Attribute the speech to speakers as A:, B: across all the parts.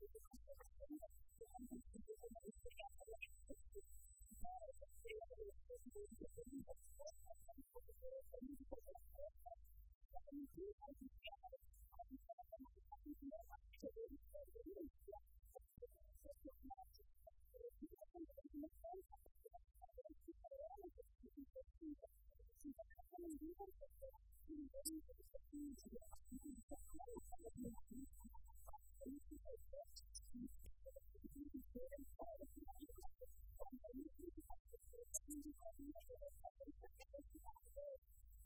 A: Darla signori sarga asilla la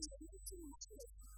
A: Thank you.